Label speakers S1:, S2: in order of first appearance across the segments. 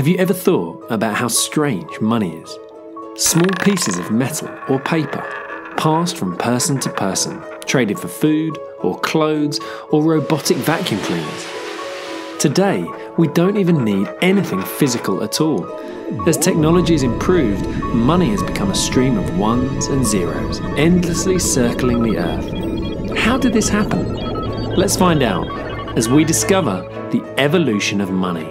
S1: Have you ever thought about how strange money is? Small pieces of metal or paper, passed from person to person, traded for food or clothes or robotic vacuum cleaners. Today, we don't even need anything physical at all. As technology has improved, money has become a stream of ones and zeros, endlessly circling the earth. How did this happen? Let's find out as we discover the evolution of money.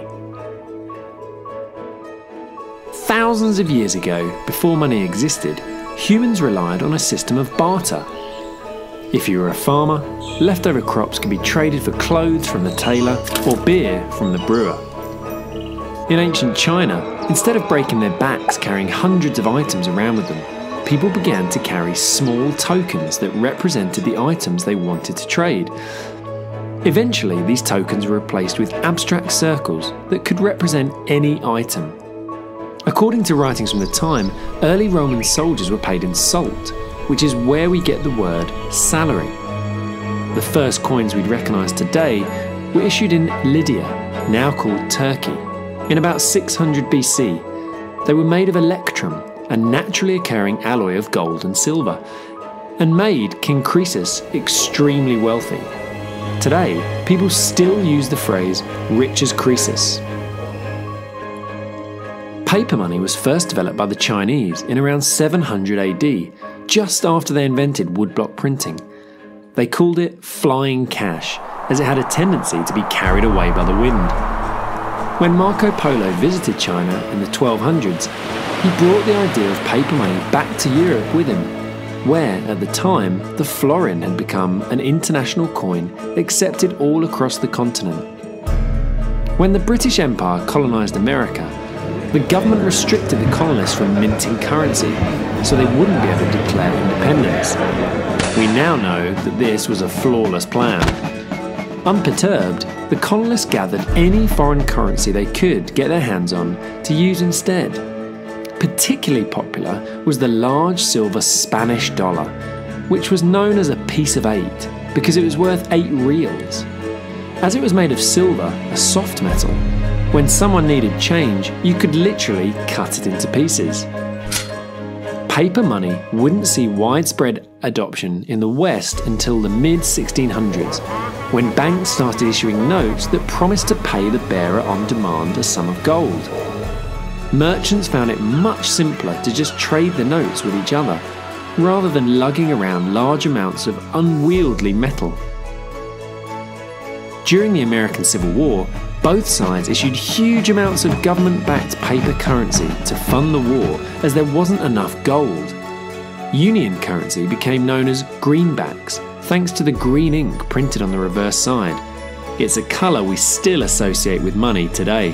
S1: Thousands of years ago, before money existed, humans relied on a system of barter. If you were a farmer, leftover crops could be traded for clothes from the tailor or beer from the brewer. In ancient China, instead of breaking their backs carrying hundreds of items around with them, people began to carry small tokens that represented the items they wanted to trade. Eventually, these tokens were replaced with abstract circles that could represent any item. According to writings from the time, early Roman soldiers were paid in salt, which is where we get the word salary. The first coins we'd recognise today were issued in Lydia, now called Turkey, in about 600 BC. They were made of electrum, a naturally occurring alloy of gold and silver, and made King Croesus extremely wealthy. Today, people still use the phrase rich as Croesus Paper money was first developed by the Chinese in around 700 AD, just after they invented woodblock printing. They called it flying cash, as it had a tendency to be carried away by the wind. When Marco Polo visited China in the 1200s, he brought the idea of paper money back to Europe with him, where, at the time, the florin had become an international coin accepted all across the continent. When the British Empire colonised America, the government restricted the colonists from minting currency, so they wouldn't be able to declare independence. We now know that this was a flawless plan. Unperturbed, the colonists gathered any foreign currency they could get their hands on to use instead. Particularly popular was the large silver Spanish dollar, which was known as a piece of eight because it was worth eight reals. As it was made of silver, a soft metal, when someone needed change, you could literally cut it into pieces. Paper money wouldn't see widespread adoption in the West until the mid 1600s, when banks started issuing notes that promised to pay the bearer on demand a sum of gold. Merchants found it much simpler to just trade the notes with each other, rather than lugging around large amounts of unwieldy metal. During the American Civil War, both sides issued huge amounts of government backed paper currency to fund the war as there wasn't enough gold. Union currency became known as greenbacks thanks to the green ink printed on the reverse side. It's a colour we still associate with money today.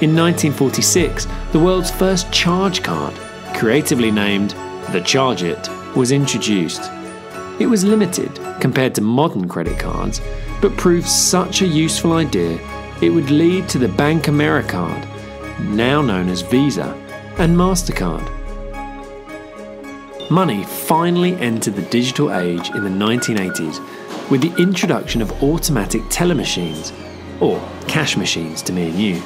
S1: In 1946, the world's first charge card, creatively named the Charge It, was introduced. It was limited compared to modern credit cards but proved such a useful idea it would lead to the Bank Americard, now known as Visa, and MasterCard. Money finally entered the digital age in the 1980s with the introduction of automatic teller machines, or cash machines to me and you,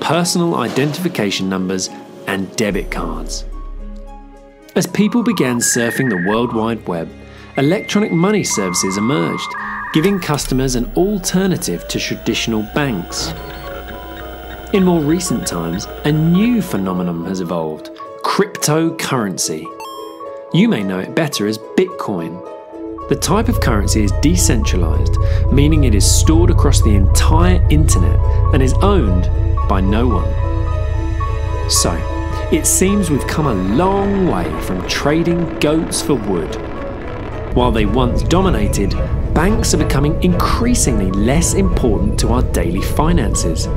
S1: personal identification numbers, and debit cards. As people began surfing the World Wide Web, electronic money services emerged giving customers an alternative to traditional banks. In more recent times, a new phenomenon has evolved cryptocurrency. You may know it better as Bitcoin. The type of currency is decentralized, meaning it is stored across the entire internet and is owned by no one. So, it seems we've come a long way from trading goats for wood. While they once dominated, banks are becoming increasingly less important to our daily finances.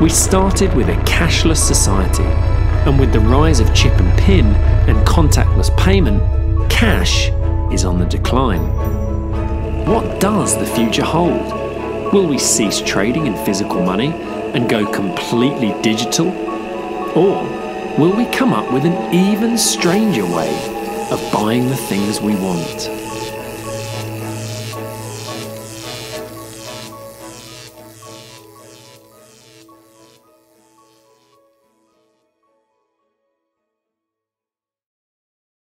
S1: We started with a cashless society, and with the rise of chip and pin and contactless payment, cash is on the decline. What does the future hold? Will we cease trading in physical money and go completely digital? Or will we come up with an even stranger way of buying the things we want?